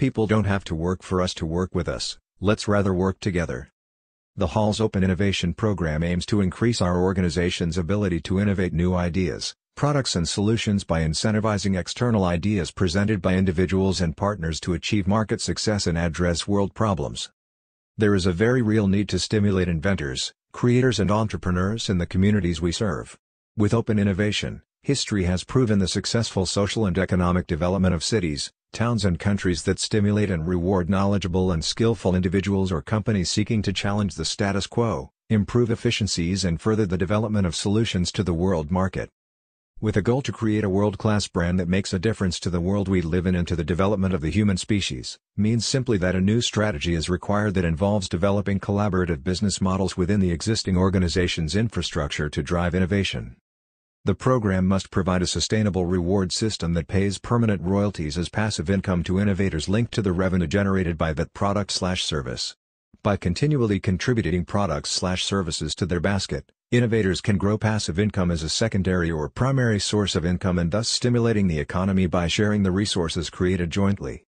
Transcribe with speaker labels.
Speaker 1: People don't have to work for us to work with us, let's rather work together. The Hall's Open Innovation Program aims to increase our organization's ability to innovate new ideas, products and solutions by incentivizing external ideas presented by individuals and partners to achieve market success and address world problems. There is a very real need to stimulate inventors, creators and entrepreneurs in the communities we serve. With open innovation, history has proven the successful social and economic development of cities, towns and countries that stimulate and reward knowledgeable and skillful individuals or companies seeking to challenge the status quo, improve efficiencies and further the development of solutions to the world market. With a goal to create a world-class brand that makes a difference to the world we live in and to the development of the human species, means simply that a new strategy is required that involves developing collaborative business models within the existing organization's infrastructure to drive innovation. The program must provide a sustainable reward system that pays permanent royalties as passive income to innovators linked to the revenue generated by that product/service. By continually contributing products/services to their basket, innovators can grow passive income as a secondary or primary source of income and thus stimulating the economy by sharing the resources created jointly.